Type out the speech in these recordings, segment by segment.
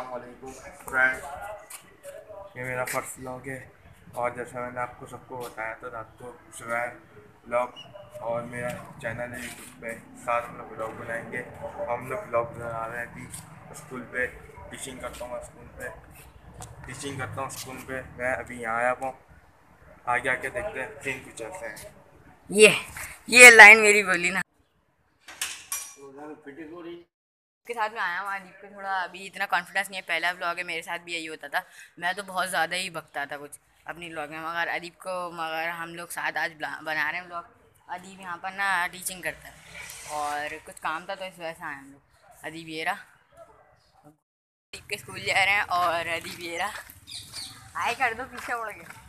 Friend ये मेरा first vlog है। और जैसा मैंने आपको सबको बताया था रात को सुबह ब्लॉग और मेरा चैनल है यूट्यूब पे साथ हम लोग ब्लॉग बनाएँगे। हम लोग ब्लॉग बना रहे हैं अभी स्कूल पे। टीचिंग करता हूँ स्कूल पे। टीचिंग करता हूँ स्कूल पे। मैं अभी यहाँ आया हूँ। आगे आके देखते हैं। फिर कुछ चलते हैं। ये ये लाइन मेरी बोली ना। के साथ में आया हूँ अदीप को थोड़ा अभी इतना कॉन्फिडेंस नहीं है, पहला व्लॉग है, मेरे साथ भी यही होता था। मैं तो बहुत ज़्यादा ही बकता था कुछ अपनी व्लॉग में, मगर अदीप को, मगर हम लोग साथ आज बना रहे हैं व्लॉग अदीब यहाँ पर ना टीचिंग करता है, और कुछ काम था तो इस वजह से आए हम लोग। अदीब ये अदीप के स्कूल जा रहे हैं, और अदीब ये रहा। आए कर दो, पीछे उड़ गया।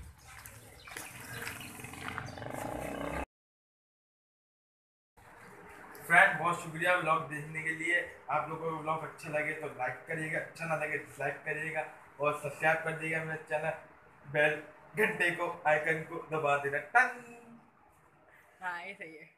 फ्रेंड बहुत शुक्रिया ब्लॉग देखने के लिए। आप लोगों को ब्लॉग अच्छा लगे तो लाइक करिएगा अच्छा ना लगे डिसलाइक करिएगा और सब्सक्राइब कर दिएगा मेरे चैनल बेल घंटे को आइकन को दबा देना। टन हाँ ये सही है।